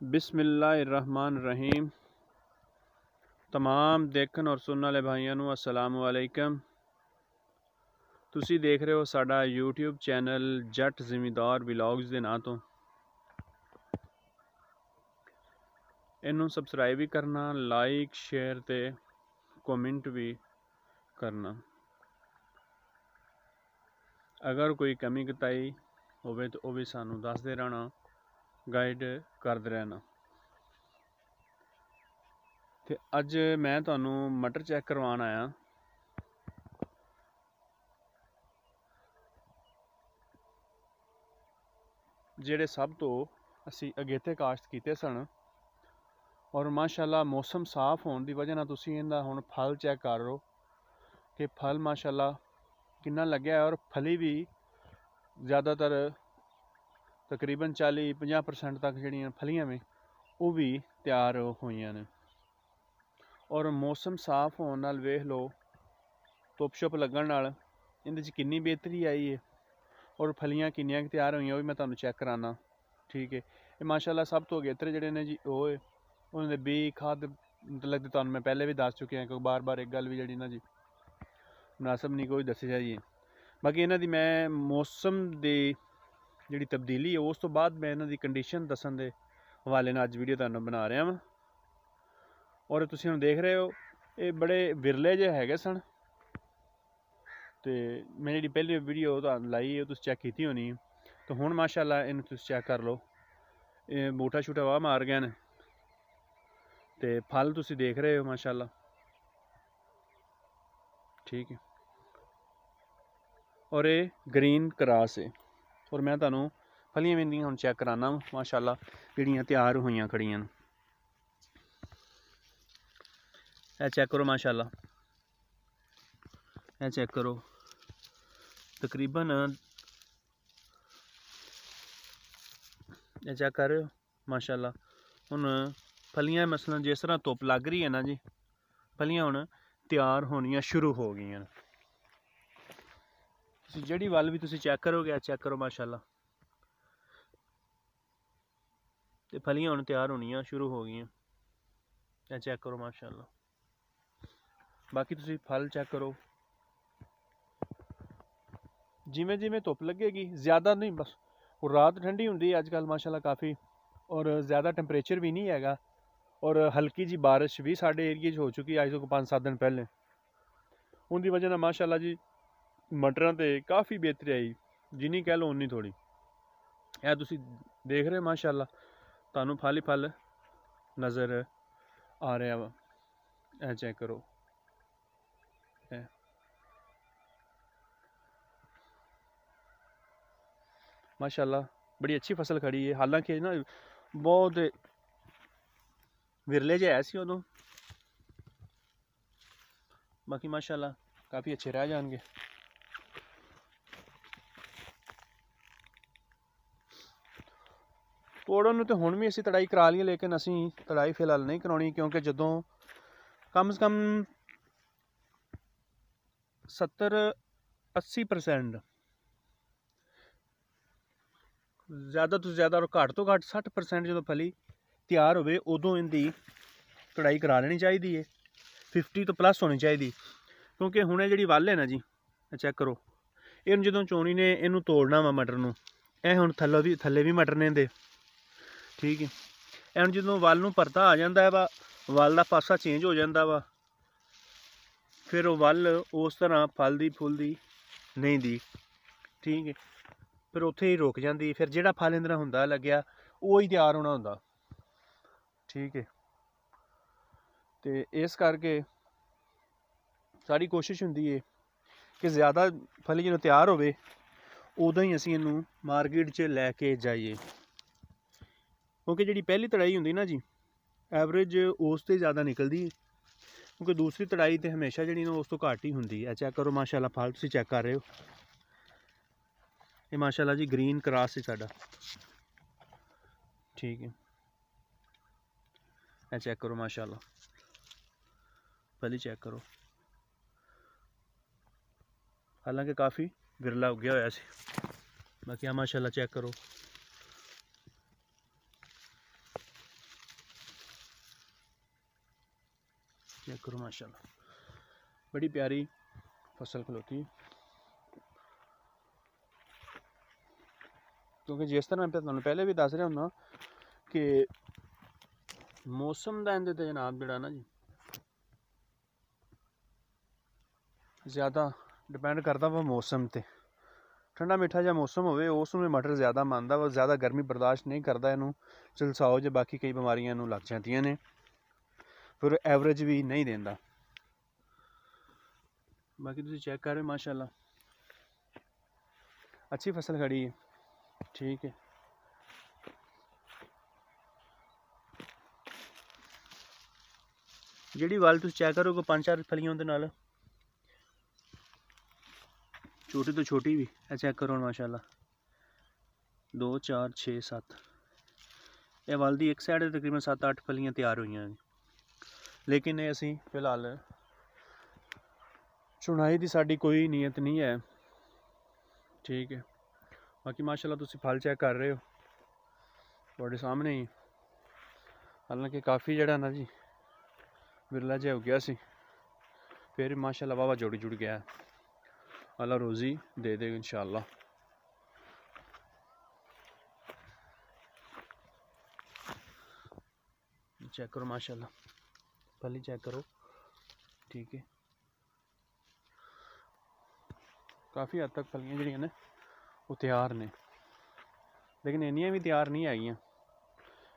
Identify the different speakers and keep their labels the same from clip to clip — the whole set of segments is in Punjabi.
Speaker 1: ਬਿਸਮਿਲ੍ਲਾਹਿਰਰਹਿਮਾਨਿਰਰਹੀਮ। ਤਮਾਮ ਦੇਖਣ ਔਰ ਸੁਣਨ ਵਾਲੇ ਭਾਈਆਂ ਨੂੰ ਅਸਲਾਮ ਵਾਲੇਕਮ ਤੁਸੀਂ ਦੇਖ ਰਹੇ ਹੋ ਸਾਡਾ YouTube ਚੈਨਲ ਜੱਟ ਜ਼ਿਮੀਦਾਰ ਵਲੌਗਸ ਦੇ ਨਾਂ ਤੋਂ। ਇਹਨੂੰ ਸਬਸਕ੍ਰਾਈਬ ਵੀ ਕਰਨਾ ਲਾਈਕ ਸ਼ੇਅਰ ਤੇ ਕਮੈਂਟ ਵੀ ਕਰਨਾ। ਅਗਰ ਕੋਈ ਕਮੀ ਕਤਾਈ ਹੋਵੇ ਤਾਂ ਉਹ ਵੀ ਸਾਨੂੰ ਦੱਸਦੇ ਰਹਿਣਾ। ਗਾਈਡ ਕਰਦੇ ਰਹਿਣਾ। ਤੇ ਅੱਜ ਮੈਂ ਤੁਹਾਨੂੰ ਮਟਰ ਚੈੱਕ ਕਰਵਾਉਣ ਆਇਆ। ਜਿਹੜੇ ਸਭ ਤੋਂ ਅਸੀਂ ਅਗੇਤੇ ਕਾਸ਼ਤ ਕੀਤੇ ਸਨ। ਔਰ ਮਾਸ਼ਾਅੱਲਾ ਮੌਸਮ ਸਾਫ਼ ਹੋਣ ਦੀ ਵਜ੍ਹਾ ਨਾਲ ਤੁਸੀਂ ਇਹਦਾ ਹੁਣ ਫਲ ਚੈੱਕ ਕਰ ਰਹੋ ਕਿ ਫਲ ਮਾਸ਼ਾਅੱਲਾ ਕਿੰਨਾ ਲੱਗਿਆ ਔਰ ਫਲੀ ਵੀ ਜ਼ਿਆਦਾਤਰ ਤਕਰੀਬਨ 40-50% ਤੱਕ ਜਿਹੜੀਆਂ ਫਲੀਆਂ ਵੇ, ਉਹ ਵੀ ਤਿਆਰ ਹੋਈਆਂ ਨੇ। ਔਰ ਮੌਸਮ ਸਾਫ਼ ਹੋਣ ਨਾਲ ਵੇਖ ਲਓ ਧੁੱਪ ਛੁੱਪ ਲੱਗਣ ਨਾਲ ਇਹਦੇ 'ਚ ਕਿੰਨੀ ਬਿਹਤਰੀ ਆਈ ਹੈ ਔਰ ਫਲੀਆਂ ਕਿੰਨੀਆਂ ਕਿ ਤਿਆਰ ਹੋਈਆਂ, ਉਹ ਵੀ ਮੈਂ ਤੁਹਾਨੂੰ ਚੈੱਕ ਕਰਾਣਾ ਠੀਕ ਹੈ ਇਹ ਮਾਸ਼ਾਅੱਲਾ ਸਭ ਤੋਂ ਅਗੇਤਰੇ ਜਿਹੜੇ ਨੇ ਜੀ, ਉਹ ਹੈ ਉਹਨਾਂ ਦੇ ਬੀ ਖਾਦ ਮਤਲਬ ਕਿ ਤੁਹਾਨੂੰ ਮੈਂ ਪਹਿਲੇ ਵੀ ਦੱਸ ਚੁੱਕਿਆ ਕਿ ਬਾਰ-ਬਾਰ ਇੱਕ ਗੱਲ ਵੀ ਜਿਹੜੀ ਨਾ ਜੀ, ਮੁਨਾਸਬ ਨਹੀਂ ਕੋਈ ਦੱਸਿਆ ਜਾਈਏ ਬਾਕੀ ਇਹਨਾਂ ਦੀ ਮੈਂ ਮੌਸਮ ਦੀ ਜਿਹੜੀ ਤਬਦੀਲੀ ਹੈ, ਉਸ ਤੋਂ ਬਾਅਦ ਮੈਂ ਇਹਨਾਂ ਦੀ ਕੰਡੀਸ਼ਨ ਦੱਸਣ ਦੇ ਹਵਾਲੇ ਨਾਲ ਅੱਜ ਵੀਡੀਓ ਤੁਹਾਨੂੰ ਬਣਾ ਰਿਹਾ ਹਾਂ ਔਰ ਤੁਸੀਂ ਹੁਣ ਦੇਖ ਰਹੇ ਹੋ, ਇਹ ਬੜੇ ਵਿਰਲੇ ਜਿਹੇ ਹੈਗੇ ਸਨ। ਤੇ ਮੈਂ ਜਿਹੜੀ ਪਹਿਲੀ ਵੀਡੀਓ ਤੁਹਾਨੂੰ ਲਾਈ ਉਹ ਤੁਸੀਂ ਚੈੱਕ ਕੀਤੀ ਹੋਣੀ ਤਾਂ ਹੁਣ ਮਾਸ਼ਾਅੱਲਾ ਇਹਨੂੰ ਤੁਸੀਂ ਚੈੱਕ ਕਰ ਲਓ। ਇਹ ਮੋਟਾ ਛੋਟਾ ਵਾ ਮਾਰ ਗਏ ਨੇ। ਤੇ ਫਲ ਤੁਸੀਂ ਦੇਖ ਰਹੇ ਹੋ ਮਾਸ਼ਾਅੱਲਾ। ਠੀਕ ਹੈ। ਔਰ ਇਹ ਗ੍ਰੀਨ ਕਰਾਸ ਹੈ। ਔਰ ਮੈਂ ਤੁਹਾਨੂੰ ਫਲੀਆਂ ਵਿੰਦੀਆਂ ਹੁਣ ਚੈੱਕ ਕਰਾਣਾ ਮਾਸ਼ਾਅੱਲਾ, ਜਿਹੜੀਆਂ ਤਿਆਰ ਹੋਈਆਂ ਖੜੀਆਂ ਨੇ। ਇਹ ਚੈੱਕ ਕਰੋ, ਮਾਸ਼ਾਅੱਲਾ। ਇਹ ਚੈੱਕ ਕਰੋ। ਤਕਰੀਬਨ ਇਹ ਚੈੱਕ ਕਰ ਰਹੇ ਹੋ, ਮਾਸ਼ਾਅੱਲਾ। ਹੁਣ ਫਲੀਆਂ ਮਸਲਾਂ ਜਿਸ ਤਰ੍ਹਾਂ ਧੁੱਪ ਲੱਗ ਰਹੀ ਹੈ ਨਾ ਜੀ, ਫਲੀਆਂ ਹੁਣ ਤਿਆਰ ਹੋਣੀਆਂ ਸ਼ੁਰੂ ਹੋ ਗਈਆਂ ਤੁਸੀਂ ਜਿਹੜੀ ਵੱਲ ਵੀ ਤੁਸੀਂ ਚੈੱਕ ਕਰੋਗੇ ਆ ਚੈੱਕ ਕਰੋ ਮਾਸ਼ਾਅੱਲਾ। ਤੇ ਫਲੀਆਂ ਹੁਣ ਤਿਆਰ ਹੋਣੀਆਂ, ਸ਼ੁਰੂ ਹੋ ਗਈਆਂ। ਇਹ ਚੈੱਕ ਕਰੋ ਮਾਸ਼ਾਅੱਲਾ। ਬਾਕੀ ਤੁਸੀਂ ਫਲ ਚੈੱਕ ਕਰੋ। ਜਿਵੇਂ ਜਿਵੇਂ ਧੁੱਪ ਲੱਗੇਗੀ, ਜ਼ਿਆਦਾ ਨਹੀਂ, ਬਸ ਉਹ ਰਾਤ ਠੰਡੀ ਹੁੰਦੀ ਹੈ ਅੱਜ ਕੱਲ ਮਾਸ਼ਾਅੱਲਾ ਕਾਫੀ, ਔਰ ਜ਼ਿਆਦਾ ਟੈਂਪਰੇਚਰ ਵੀ ਨਹੀਂ ਹੈਗਾ। ਔਰ ਹਲਕੀ ਜੀ ਬਾਰਿਸ਼ ਵੀ ਸਾਡੇ ਏਰੀਏ 'ਚ ਹੋ ਚੁੱਕੀ ਅੱਜ ਤੋਂ 5-7 ਦਿਨ ਪਹਿਲੇ। ਉਹਦੀ ਵਜ੍ਹਾ ਨਾਲ ਮਾਸ਼ਾਅੱਲਾ ਜੀ ਮਟਰਾਂ ਤੇ ਕਾਫੀ ਬਿਹਤਰੀ ਆਈ, ਜਿੰਨੀ ਕਹਿ ਲਓ ਉਨੀ ਥੋੜੀ ਇਹ ਤੁਸੀਂ ਦੇਖ ਰਹੇ ਮਾਸ਼ਾਅੱਲਾ, ਤੁਹਾਨੂੰ ਫਲ ਹੀ ਫਲ ਨਜ਼ਰ ਆ ਰਿਹਾ ਵਾ। ਇਹ ਚੈੱਕ ਕਰੋ। ਇਹ। ਮਾਸ਼ਾਅੱਲਾ, ਬੜੀ ਅੱਛੀ ਫਸਲ ਖੜੀ ਹੈ ਹਾਲਾਂਕਿ ਨਾ ਬਹੁਤ ਵਿਰਲੇ ਜਿਹਾ ਸੀ ਉਦੋਂ। ਬਾਕੀ ਮਾਸ਼ਾਅੱਲਾ, ਕਾਫੀ ਅੱਛੇ ਰਹਿ ਜਾਣਗੇ। ਤੋੜਨ ਨੂੰ ਤੇ ਹੁਣ ਵੀ ਅਸੀਂ ਤੜਾਈ ਕਰਾ ਲਈ ਲੇਕਿਨ ਅਸੀਂ ਤੜਾਈ ਫਿਲਹਾਲ ਨਹੀਂ ਕਰਾਉਣੀ, ਕਿਉਂਕਿ ਜਦੋਂ ਕਮ ਸੇ ਕਮ 70 80% ਜ਼ਿਆਦਾ ਤੋਂ ਜ਼ਿਆਦਾ ਔਰ ਘੱਟ ਤੋਂ ਘੱਟ 60% ਜਦੋਂ ਫਲੀ ਤਿਆਰ ਹੋਵੇ, ਉਦੋਂ ਇਹਦੀ ਕਢਾਈ ਕਰਾ ਲੈਣੀ ਚਾਹੀਦੀ ਹੈ 50 ਤੋਂ ਪਲੱਸ ਹੋਣੀ ਚਾਹੀਦੀ। ਕਿਉਂਕਿ ਹੁਣ ਇਹ ਜਿਹੜੀ ਵੱਲ ਹੈ ਨਾ ਜੀ ਚੈੱਕ ਕਰੋ। ਇਹਨੂੰ ਜਦੋਂ ਚੋਣੀ ਨੇ, ਇਹਨੂੰ ਤੋੜਨਾ ਵਾ ਮਟਰ ਨੂੰ। ਇਹ ਹੁਣ ਥੱਲੇ ਵੀ ਥੱਲੇ ਵੀ ਮਟਰ ਨੇ ਇਹਦੇ। ਠੀਕ ਹੈ। ਇਹਨੂੰ ਜਦੋਂ ਵੱਲ ਨੂੰ ਪਰਤਾ ਆ ਜਾਂਦਾ ਹੈ ਵਾ, ਵੱਲ ਦਾ ਪਾਸਾ ਚੇਂਜ ਹੋ ਜਾਂਦਾ ਵਾ, ਫਿਰ ਉਹ ਵੱਲ ਉਸ ਤਰ੍ਹਾਂ ਫਲਦੀ ਫੁੱਲਦੀ ਨਹੀਂ ਦੀ। ਠੀਕ ਹੈ। ਫਿਰ ਉੱਥੇ ਹੀ ਰੁਕ ਜਾਂਦੀ, ਫਿਰ ਜਿਹੜਾ ਫਲ ਇੰਦਰਾ ਹੁੰਦਾ ਲੱਗਿਆ, ਉਹ ਹੀ ਤਿਆਰ ਹੋਣਾ ਹੁੰਦਾ। ਠੀਕ ਹੈ। ਤੇ ਇਸ ਕਰਕੇ ਸਾਡੀ ਕੋਸ਼ਿਸ਼ ਹੁੰਦੀ ਹੈ ਕਿ ਜ਼ਿਆਦਾ ਫਲ ਜਦੋਂ ਤਿਆਰ ਹੋਵੇ, ਉਦੋਂ ਹੀ ਅਸੀਂ ਇਹਨੂੰ ਮਾਰਕੀਟ 'ਚ ਲੈ ਕੇ ਜਾਈਏ। ਕਿਉਂਕਿ ਜਿਹੜੀ ਪਹਿਲੀ ਤੜਾਈ ਹੁੰਦੀ ਨਾ ਜੀ ਐਵਰੇਜ ਉਸ ਤੇ ਜ਼ਿਆਦਾ ਨਿਕਲਦੀ ਹੈ। ਕਿਉਂਕਿ ਦੂਸਰੀ ਤੜਾਈ ਤੇ ਹਮੇਸ਼ਾ ਜਿਹੜੀ ਨਾ ਉਸ ਤੋਂ ਘੱਟ ਹੀ ਹੁੰਦੀ ਹੈ। ਚੈੱਕ ਕਰੋ, ਮਾਸ਼ਾਅੱਲਾ ਫਲ ਤੁਸੀਂ ਚੈੱਕ ਕਰ ਰਹੇ ਹੋ। ਇਹ ਮਾਸ਼ਾਅੱਲਾ ਜੀ ਗ੍ਰੀਨ ਕਰਾਸ ਹੈ ਸਾਡਾ। ਠੀਕ ਹੈ। ਇਹ ਚੈੱਕ ਕਰੋ, ਮਾਸ਼ਾਅੱਲਾ। ਪਹਿਲੀ ਚੈੱਕ ਕਰੋ। ਹਾਲਾਂਕਿ ਕਾਫੀ ਵਿਰਲਾ ਉੱਗਿਆ ਹੋਇਆ ਸੀ। ਬਾਕੀ ਆ ਮਾਸ਼ਾਅੱਲਾ ਚੈੱਕ ਕਰੋ। ਚੈੱਕ ਕਰੋ ਮਾਸ਼ਾਅੱਲਾ। ਬੜੀ ਪਿਆਰੀ ਫਸਲ ਖਲੋਤੀ। ਕਿਉਂਕਿ ਜਿਸ ਤਰ੍ਹਾਂ ਮੈਂ ਤੁਹਾਨੂੰ ਪਹਿਲੇ ਵੀ ਦੱਸ ਰਿਹਾ ਹੁੰਦਾ ਕਿ ਮੌਸਮ ਦਾ ਇਹਦੇ ਤੇ ਜਨਾਬ ਜਿਹੜਾ ਨਾ ਜੀ, ਜ਼ਿਆਦਾ ਡਿਪੈਂਡ ਕਰਦਾ ਵਾ ਮੌਸਮ ਤੇ। ਠੰਡਾ ਮਿੱਠਾ ਜਿਹਾ ਮੌਸਮ ਹੋਵੇ, ਉਸ ਨੂੰ ਮਟਰ ਜ਼ਿਆਦਾ ਮੰਨਦਾ ਵਾ, ਜ਼ਿਆਦਾ ਗਰਮੀ ਬਰਦਾਸ਼ਤ ਨਹੀਂ ਕਰਦਾ ਇਹਨੂੰ। ਚਲਸਾਓ ਜੇ ਬਾਕੀ ਕਈ ਬਿਮਾਰੀਆਂ ਨੂੰ ਲੱਗ ਜਾਂਦੀਆਂ ਨੇ। ਫਿਰ ਐਵਰੇਜ ਵੀ ਨਹੀਂ ਦਿੰਦਾ। ਬਾਕੀ ਤੁਸੀਂ ਚੈੱਕ ਕਰ ਰਹੇ ਮਾਸ਼ਾਅੱਲਾ। ਅੱਛੀ ਫਸਲ ਖੜੀ ਹੈ। ਠੀਕ ਹੈ। ਜਿਹੜੀ ਵੱਲ ਤੁਸੀਂ ਚੈੱਕ ਕਰੋਗੇ, ਪੰਜ ਚਾਰ ਫਲੀਆਂ ਉਹਦੇ ਨਾਲ। ਛੋਟੀ ਤੋਂ ਛੋਟੀ ਵੀ, ਇਹ ਚੈੱਕ ਕਰੋ ਹੁਣ, ਮਾਸ਼ਾਅੱਲਾ। 2 4 6 7 ਇਹ ਵੱਲ ਦੀ ਇੱਕ ਸਾਈਡ ਤੇ ਤਕਰੀਬਨ 7-8 ਫਲੀਆਂ ਤਿਆਰ ਹੋਈਆਂ ਨੇ। ਲੇਕਿਨ ਇਹ ਅਸੀਂ ਫਿਲਹਾਲ ਚੁਣਾਈ ਦੀ ਸਾਡੀ ਕੋਈ ਨੀਅਤ ਨਹੀਂ ਹੈ। ਠੀਕ ਹੈ। ਬਾਕੀ ਮਾਸ਼ਾਅੱਲਾ ਤੁਸੀਂ ਫਲ ਚੈੱਕ ਕਰ ਰਹੇ ਹੋ। ਤੁਹਾਡੇ ਸਾਹਮਣੇ ਹੀ। ਹਾਲਾਂਕਿ ਕਾਫੀ ਜਿਹੜਾ ਨਾ ਜੀ ਵਿਰਲਾ ਜਿਹਾ ਹੋ ਗਿਆ ਸੀ। ਫਿਰ ਮਾਸ਼ਾਅੱਲਾ ਵਾਵਾ ਜੋੜੀ ਜੁੜ ਗਿਆ। ਅੱਲਾ ਰੋਜ਼ੀ ਦੇ ਦੇ ਇਨਸ਼ਾਅੱਲਾ। ਚੈੱਕ ਕਰੋ ਮਾਸ਼ਾਅੱਲਾ। ਫਲੀ ਚੈੱਕ ਕਰੋ ਠੀਕ ਹੈ ਕਾਫੀ ਹੱਦ ਤੱਕ ਫਲੀਆਂ ਜਿਹੜੀਆਂ ਨੇ ਉਹ ਤਿਆਰ ਨੇ ਲੇਕਿਨ ਇੰਨੀਆਂ ਵੀ ਤਿਆਰ ਨਹੀਂ ਹੈਗੀਆਂ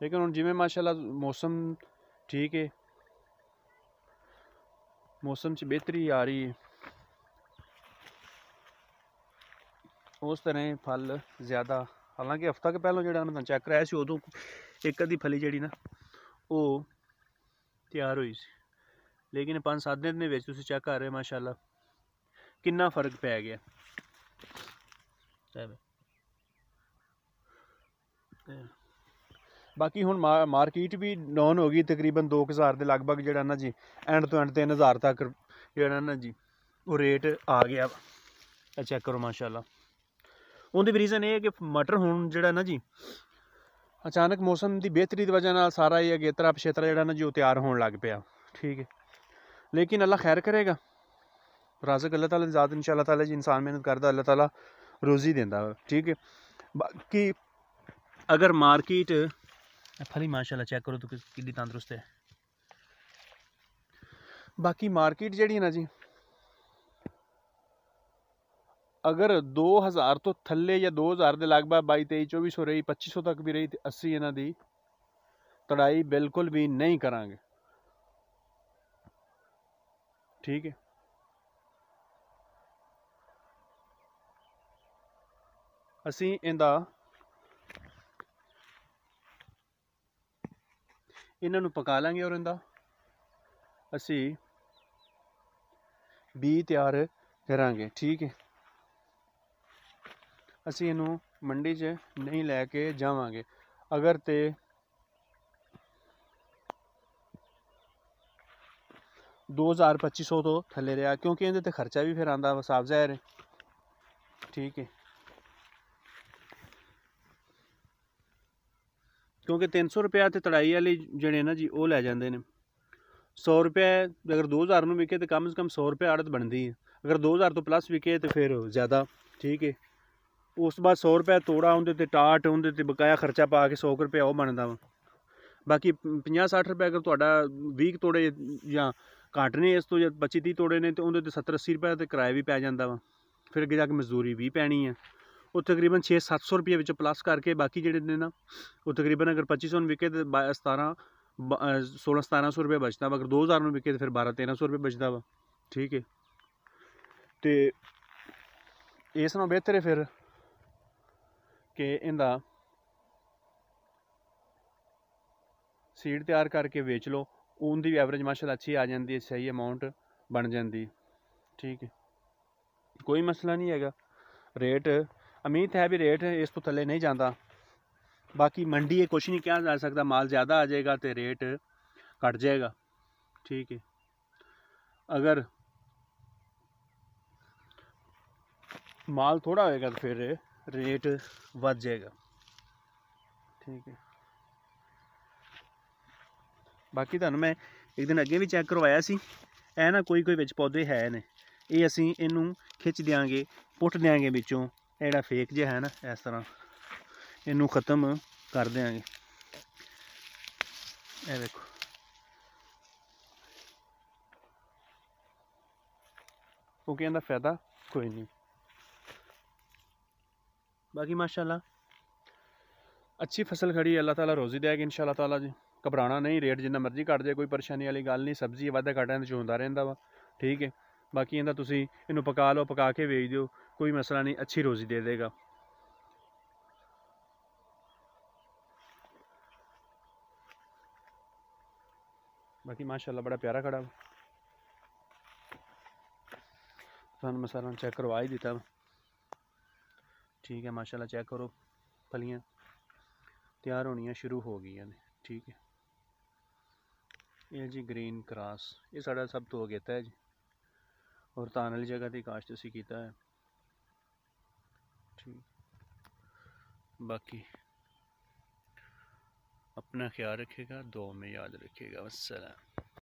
Speaker 1: ਲੇਕਿਨ ਹੁਣ ਜਿਵੇਂ ਮਾਸ਼ਾਅੱਲਾ ਮੌਸਮ ਠੀਕ ਹੈ ਮੌਸਮ 'ਚ ਬਿਹਤਰੀ ਆ ਰਹੀ ਹੈ ਉਸ ਤਰ੍ਹਾਂ ਫਲ ਜ਼ਿਆਦਾ ਹਾਲਾਂਕਿ ਹਫਤਾ ਕੇ ਪਹਿਲਾਂ ਜਿਹੜਾ ਮੈਂ ਤੁਹਾਨੂੰ ਚੈੱਕ ਕਰਾਇਆ ਸੀ ਉਦੋਂ ਇੱਕ ਅੱਧੀ ਫਲੀ ਜਿਹੜੀ ਨਾ ਉਹ ਤਿਆਰ ਹੋਈ ਸੀ। ਲੇਕਿਨ 5-7 ਦਿਨ ਦੇ ਵਿੱਚ ਤੁਸੀਂ ਚੈੱਕ ਕਰ ਰਹੇ ਮਾਸ਼ਾਅੱਲਾ। ਕਿੰਨਾ ਫ਼ਰਕ ਪੈ ਗਿਆ। ਬਾਕੀ ਹੁਣ ਮਾਰਕੀਟ ਵੀ ਡਾਊਨ ਹੋ ਗਈ ਤਕਰੀਬਨ 2000 ਦੇ ਲਗਭਗ ਜਿਹੜਾ ਨਾ ਜੀ ਐਂਡ ਤੋਂ ਐਂਡ 3000 ਤੱਕ ਜਿਹੜਾ ਨਾ ਜੀ, ਉਹ ਰੇਟ ਆ ਗਿਆ। ਚੈੱਕ ਕਰੋ, ਮਾਸ਼ਾਅੱਲਾ। ਉਹਦੀ ਵੀ ਰੀਜ਼ਨ ਇਹ ਹੈ ਕਿ ਮਟਰ ਹੁਣ ਜਿਹੜਾ ਨਾ ਜੀ ਅਚਾਨਕ ਮੌਸਮ ਦੀ ਬਿਹਤਰੀ ਦੀ ਵਜ੍ਹਾ ਨਾਲ ਸਾਰਾ ਇਹ ਅਗੇਤਰਾ ਪਛੇਤਰਾ ਜਿਹੜਾ ਨਾ ਜੀ ਉਹ ਤਿਆਰ ਹੋਣ ਲੱਗ ਪਿਆ। ਠੀਕ ਹੈ। ਲੇਕਿਨ ਅੱਲਾ ਖੈਰ ਕਰੇਗਾ। ਰਾਜ਼ਕ ਅੱਲਾ ਤਾਲਾ ਦੀ ਜ਼ਾਤ ਇਨਸ਼ਾਅੱਲਾ ਤਾਲਾ ਜੀ ਇਨਸਾਨ ਮਿਹਨਤ ਕਰਦਾ ਅੱਲਾ ਤਾਲਾ ਰੋਜ਼ੀ ਦਿੰਦਾ। ਠੀਕ ਹੈ। ਬਾਕੀ ਅਗਰ ਮਾਰਕੀਟ ਫਲੀ ਮਾਸ਼ਾਅੱਲਾ ਚੈੱਕ ਕਰੋ ਤੁਸੀਂ ਕਿੰਨੀ ਤੰਦਰੁਸਤ ਹੈ। ਬਾਕੀ ਮਾਰਕੀਟ ਜਿਹੜੀ ਨਾ ਜੀ ਅਗਰ 2000 ਤੋਂ ਥੱਲੇ ਜਾਂ 2000 ਦੇ ਲਗਭਗ 22 23 2400 ਰਹੀ 2500 ਤੱਕ ਵੀ ਰਹੀ ਤੇ ਅਸੀਂ ਇਹਨਾਂ ਦੀ ਤੜਾਈ ਬਿਲਕੁਲ ਵੀ ਨਹੀਂ ਕਰਾਂਗੇ। ਠੀਕ ਹੈ। ਅਸੀਂ ਇਹਦਾ ਇਹਨਾਂ ਨੂੰ ਪਕਾ ਲਾਂਗੇ ਔਰ ਇਹਦਾ ਅਸੀਂ ਬੀ ਤਿਆਰ ਕਰਾਂਗੇ। ਠੀਕ ਹੈ। ਅਸੀਂ ਇਹਨੂੰ ਮੰਡੀ 'ਚ ਨਹੀਂ ਲੈ ਕੇ ਜਾਵਾਂਗੇ। ਅਗਰ ਤੇ ਦੋ ਹਜ਼ਾਰ ਪੱਚੀ ਸੌ ਤੋਂ ਥੱਲੇ ਰਿਹਾ, ਕਿਉਂਕਿ ਇਹਦੇ ਤੇ ਖਰਚਾ ਵੀ ਫਿਰ ਆਂਦਾ ਸਾਫ਼ ਜ਼ਾਹਿਰ ਹੈ। ਠੀਕ ਹੈ। ਕਿਉਂਕਿ 300 ਰੁਪਏ ਤੇ ਤੜਾਈ ਵਾਲੇ ਜਿਹੜੇ ਨਾ ਜੀ, ਉਹ ਲੈ ਜਾਂਦੇ ਨੇ। 100 ਰੁਪਏ ਅਗਰ 2000 ਨੂੰ ਵਿਕੇ ਤੇ ਕਮ ਸੇ ਕਮ 100 ਰੁਪਏ ਆੜਤ ਬਣਦੀ ਹੈ। ਅਗਰ 2000 ਤੋਂ ਪਲੱਸ ਵਿਕੇ ਤੇ ਫਿਰ ਜ਼ਿਆਦਾ, ਠੀਕ ਹੈ। ਉਸ ਤੋਂ ਬਾਅਦ 100 ਰੁਪਏ ਤੋੜਾ, ਉਹਦੇ ਤੇ ਟਾਟ, ਉਹਦੇ ਤੇ ਬਕਾਇਆ ਖਰਚਾ ਪਾ ਕੇ 100 ਰੁਪਏ ਉਹ ਬਣਦਾ ਵਾ। ਬਾਕੀ 50 60 ਰੁਪਏ ਅਗਰ ਤੁਹਾਡਾ 20 ਤੋੜੇ ਜਾਂ ਘੱਟ ਨੇ ਇਸ ਤੋਂ ਜਾਂ 25 30 ਤੋੜੇ ਨੇ ਤੇ ਉਹਦੇ ਤੇ 70 80 ਰੁਪਏ ਤੇ ਕਿਰਾਇਆ ਵੀ ਪੈ ਜਾਂਦਾ ਵਾ। ਫਿਰ ਅੱਗੇ ਜਾ ਕੇ ਮਜ਼ਦੂਰੀ ਵੀ ਪੈਣੀ ਹੈ ਉਹ ਤਕਰੀਬਨ 6 700 ਰੁਪਏ ਵਿੱਚ ਪਲੱਸ ਕਰਕੇ ਬਾਕੀ ਜਿਹੜੇ ਨੇ ਨਾ, ਉਹ ਤਕਰੀਬਨ ਅਗਰ 2500 ਨੂੰ ਵਿਕੇ ਤੇ 17 16 1700 ਰੁਪਏ ਬਚਦਾ ਵਾ। ਅਗਰ 2000 ਨੂੰ ਵਿਕੇ ਤੇ ਫਿਰ 12 1300 ਰੁਪਏ ਬਚਦਾ ਵਾ। ਠੀਕ ਹੈ ਤੇ ਇਸ ਨਾਲ ਬਿਹਤਰ ਹੈ ਫਿਰ? ਕਿ ਇਹਦਾ ਸੀਡ ਤਿਆਰ ਕਰਕੇ ਵੇਚ ਲਓ ਉਹਦੀ ਵੀ ਐਵਰੇਜ ਮਾਸ਼ਾਅੱਲਾ ਅੱਛੀ ਆ ਜਾਂਦੀ ਹੈ, ਸਹੀ ਅਮਾਉਂਟ ਬਣ ਜਾਂਦੀ ਠੀਕ ਹੈ। ਕੋਈ ਮਸਲਾ ਨਹੀਂ ਹੈਗਾ। ਰੇਟ ਉਮੀਦ ਹੈ ਵੀ ਰੇਟ ਇਸ ਤੋਂ ਥੱਲੇ ਨਹੀਂ ਜਾਂਦਾ। ਬਾਕੀ ਮੰਡੀ ਇਹ ਕੁਝ ਨਹੀਂ ਕਿਹਾ ਜਾ ਸਕਦਾ, ਮਾਲ ਜ਼ਿਆਦਾ ਆ ਜਾਏਗਾ ਤੇ ਰੇਟ ਘਟ ਜਾਏਗਾ। ਠੀਕ ਹੈ। ਅਗਰ ਮਾਲ ਥੋੜਾ ਹੋਏਗਾ ਤਾਂ ਫਿਰ ਰੇਟ ਵੱਧ ਜਾਏਗਾ। ਠੀਕ ਹੈ। ਬਾਕੀ ਤੁਹਾਨੂੰ ਮੈਂ ਇੱਕ ਦਿਨ ਅੱਗੇ ਵੀ ਚੈੱਕ ਕਰਵਾਇਆ ਸੀ। ਇਹ ਨਾ ਕੋਈ ਕੋਈ ਵਿੱਚ ਪੌਦੇ ਹੈ ਨੇ। ਇਹ ਅਸੀਂ ਇਹਨੂੰ ਖਿੱਚ ਦਿਆਂਗੇ, ਪੁੱਟ ਦਿਆਂਗੇ ਵਿੱਚੋਂ। ਇਹ ਜਿਹੜਾ ਫੇਕ ਜਿਹਾ ਹੈ ਨਾ, ਇਸ ਤਰ੍ਹਾਂ। ਇਹਨੂੰ ਖਤਮ ਕਰ ਦਿਆਂਗੇ। ਇਹ ਦੇਖੋ। ਕਿਉਂਕਿ ਇਹਦਾ ਫਾਇਦਾ ਕੋਈ ਨਹੀਂ। ਬਾਕੀ ਮਾਸ਼ਾਅੱਲਾ, ਅੱਛੀ ਫਸਲ ਖੜੀ ਹੈ, ਅੱਲਾਹ ਤਾਲਾ ਰੋਜ਼ੀ ਦੇਗਾ ਇਨਸ਼ਾਅੱਲਾ ਤਾਲਾ ਜੀ। ਘਬਰਾਣਾ ਨਹੀਂ, ਰੇਟ ਜਿੰਨਾ ਮਰਜ਼ੀ ਘਟ ਜਾਏ, ਕੋਈ ਪਰੇਸ਼ਾਨੀ ਵਾਲੀ ਗੱਲ ਨਹੀਂ, ਸਬਜ਼ੀ ਵਾਧਾ ਘਾਟਾ ਇਹਦੇ 'ਚ ਹੁੰਦਾ ਰਹਿੰਦਾ ਵਾ, ਠੀਕ ਹੈ। ਬਾਕੀ ਇਹਦਾ ਤੁਸੀਂ ਇਹਨੂੰ ਪਕਾ ਲਓ, ਪਕਾ ਕੇ ਵੇਚ ਦਿਓ, ਕੋਈ ਮਸਲਾ ਨਹੀਂ, ਅੱਛੀ ਰੋਜ਼ੀ ਦੇ ਦੇਗਾ। ਬਾਕੀ ਮਾਸ਼ਾਅੱਲਾ ਬੜਾ ਪਿਆਰਾ ਖੜਾ ਵਾ। ਤੁਹਾਨੂੰ ਮਸਾਲਾ ਚੈੱਕ ਕਰਵਾ ਹੀ ਦਿੱਤਾ ਵਾ ਠੀਕ ਹੈ ਮਾਸ਼ਾਅੱਲਾ ਚੈੱਕ ਕਰੋ ਫਲੀਆਂ ਤਿਆਰ ਹੋਣੀਆਂ ਸ਼ੁਰੂ ਹੋ ਗਈਆਂ ਨੇ ਠੀਕ ਹੈ ਇਹ ਜੀ ਗ੍ਰੀਨ ਕਰਾਸ ਇਹ ਸਾਡਾ ਸਭ ਤੋਂ ਅਗੇਤਾ ਹੈ ਜੀ ਔਰ ਤਾਨ ਵਾਲੀ ਜਗ੍ਹਾ ਤੇ ਕਾਸ਼ਤ ਅਸੀਂ ਕੀਤਾ ਹੈ ਠੀਕ ਬਾਕੀ अपना ख्याल रखेगा दो में याद रखिएगा वस्सलाम